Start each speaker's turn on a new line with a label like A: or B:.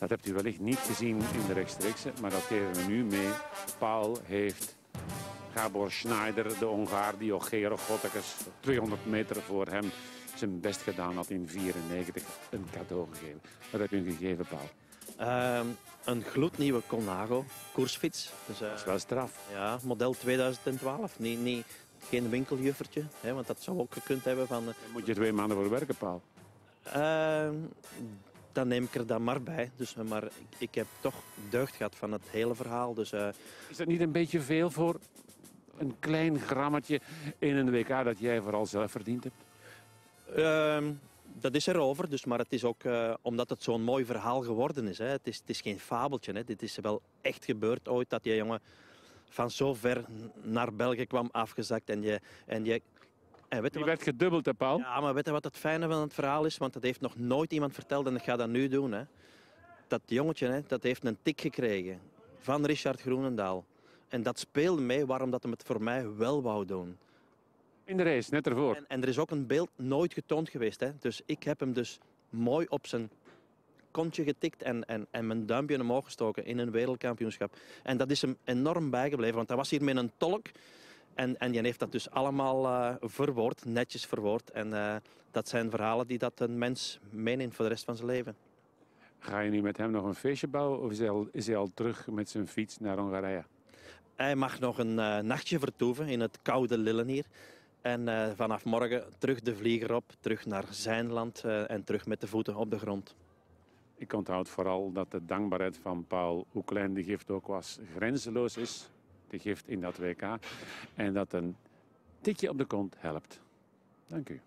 A: Dat hebt u wellicht niet gezien in de rechtstreekse, maar dat geven we nu mee. Paul heeft Gabor Schneider, de Hongaar, die Ogero Gottekes 200 meter voor hem zijn best gedaan had in 94, een cadeau gegeven. Wat heb je hem gegeven, Paul?
B: Ehm, een gloednieuwe Colnago koersfiets. Dus, eh,
A: Dat is wel straf.
B: ja, model 2012. Niet, niet, geen winkeljuffertje, hè, want dat zou ook gekund hebben van...
A: Daar moet je twee maanden voor werken, Paul.
B: Dan neem ik er dan maar bij. Dus, eh, maar ik, ik heb toch deugd gehad van het hele verhaal. Dus eh,
A: Is dat niet een beetje veel voor een klein grammetje in een WK dat jij vooral zelf verdiend hebt?
B: Ehm, dat is erover, dus, maar het is ook eh, omdat het zo'n mooi verhaal geworden is. Hè. Het, is het is geen fabeltje. Hè. Dit is wel echt gebeurd ooit dat die jongen van zo ver naar België kwam afgezakt. En je, en je, en weet
A: Die
B: wat,
A: werd gedubbeld, hè, Paul?
B: ja, maar weet je wat het fijne van het verhaal is? Want dat heeft nog nooit iemand verteld en ik ga dat nu doen. Hè. Dat jongetje hè, dat heeft een tik gekregen van Richard Groenendaal. En dat speelde mee waarom dat hem het voor mij wel wou doen.
A: In de race, net ervoor.
B: En, en er is ook een beeld nooit getoond geweest. Hè. Dus ik heb hem dus mooi op zijn kontje getikt en, en, en mijn duimpje omhoog gestoken in een wereldkampioenschap. En dat is hem enorm bijgebleven, want hij was hier met een tolk. En, en die heeft dat dus allemaal eh, verwoord, netjes verwoord. En eh, dat zijn verhalen die dat een mens meeneemt voor de rest van zijn leven.
A: Ga je nu met hem nog een feestje bouwen of is hij al, is hij al terug met zijn fiets naar Hongarije?
B: Hij mag nog een eh, nachtje vertoeven in het koude Lillen hier. En vanaf morgen terug de vlieger op, terug naar zijn land en terug met de voeten op de grond.
A: Ik onthoud vooral dat de dankbaarheid van Paul, hoe klein de gift ook was, grenzeloos is. De gift in dat WK. En dat een tikje op de kont helpt. Dank u.